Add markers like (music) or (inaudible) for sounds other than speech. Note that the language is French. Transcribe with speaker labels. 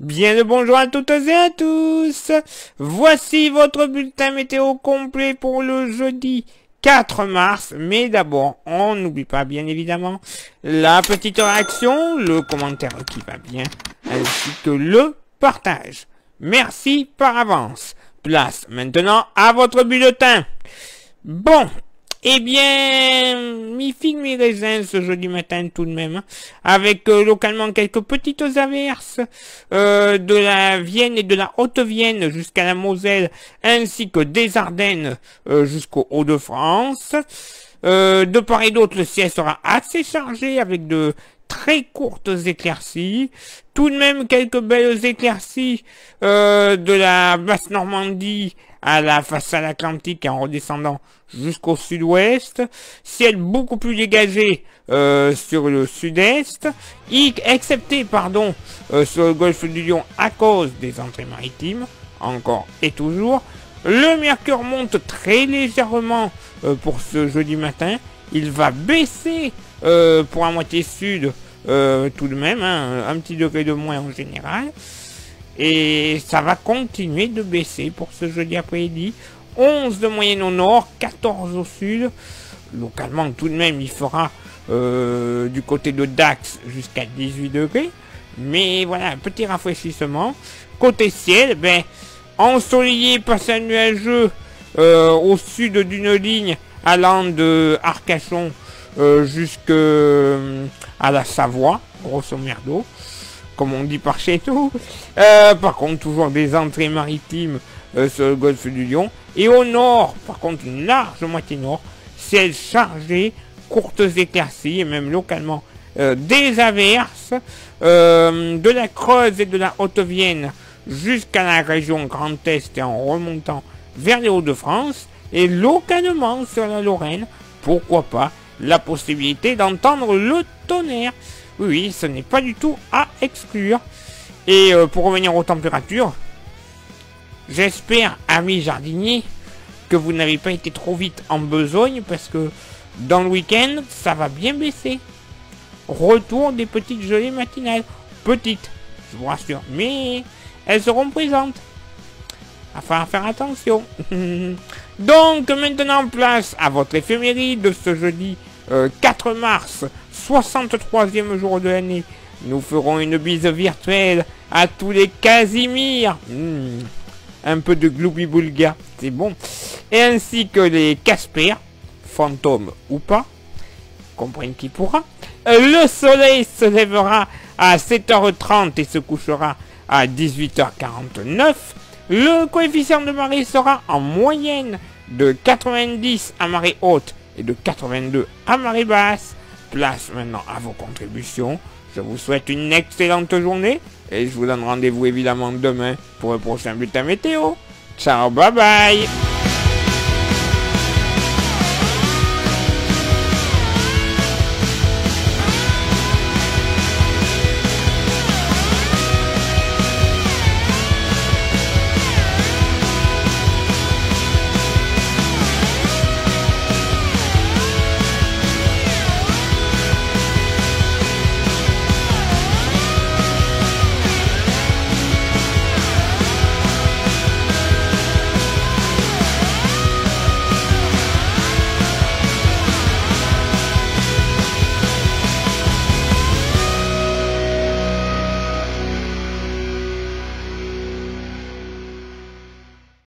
Speaker 1: Bien le bonjour à toutes et à tous. Voici votre bulletin météo complet pour le jeudi 4 mars. Mais d'abord, on n'oublie pas bien évidemment la petite réaction, le commentaire qui va bien, ainsi que le partage. Merci par avance. Place maintenant à votre bulletin. Bon, eh bien, mi figue mi raisin ce jeudi matin tout de même, hein. avec euh, localement quelques petites averses euh, de la Vienne et de la Haute-Vienne jusqu'à la Moselle, ainsi que des Ardennes euh, jusqu'au Hauts-de-France. de part et d'autre, le ciel sera assez chargé avec de très courtes éclaircies. Tout de même quelques belles éclaircies de la basse Normandie à la façade atlantique en redescendant jusqu'au sud-ouest, ciel beaucoup plus dégagé euh, sur le sud-est, excepté pardon euh, sur le golfe du Lion à cause des entrées maritimes, encore et toujours. Le mercure monte très légèrement euh, pour ce jeudi matin. Il va baisser pour la moitié sud tout de même, hein, un petit degré de moins en général. Et ça va continuer de baisser pour ce jeudi après-midi. 11 de moyenne au nord, 14 au sud. Localement, tout de même, il fera euh, du côté de Dax jusqu'à 18 degrés. Mais voilà, un petit rafraîchissement. Côté ciel, ben, ensoleillé, passé à nuageux euh, au sud d'une ligne allant de Arcachon euh, jusqu'à la Savoie, grosso merdo comme on dit par chez nous. Euh, par contre, toujours des entrées maritimes euh, sur le golfe du Lion. Et au nord, par contre, une large moitié nord, ciel chargé, courtes éclaircies, et même localement euh, des averses, de la Creuse et de la Haute-Vienne jusqu'à la région Grand Est et en remontant vers les Hauts-de-France, et localement sur la Lorraine, pourquoi pas, la possibilité d'entendre le tonnerre. Oui, ce n'est pas du tout à exclure. Et euh, pour revenir aux températures, j'espère, amis jardiniers, que vous n'avez pas été trop vite en besogne parce que dans le week-end, ça va bien baisser. Retour des petites gelées matinales. Petites, je vous rassure, mais elles seront présentes. Afin de faire attention. (laughs) Donc maintenant place à votre éphéméride de ce jeudi 4 euh, mars 63e jour de l'année. Nous ferons une bise virtuelle à tous les Casimir. Hmm. un peu de gloubi boulga, c'est bon. Et ainsi que les Casper, fantômes ou pas, comprenez qui pourra. Le soleil se lèvera à 7h30 et se couchera à 18h49. Le coefficient de marée sera en moyenne de 90 à marée haute et de 82 à marée basse place maintenant à vos contributions. Je vous souhaite une excellente journée et je vous donne rendez-vous évidemment demain pour le prochain bulletin météo. Ciao, bye bye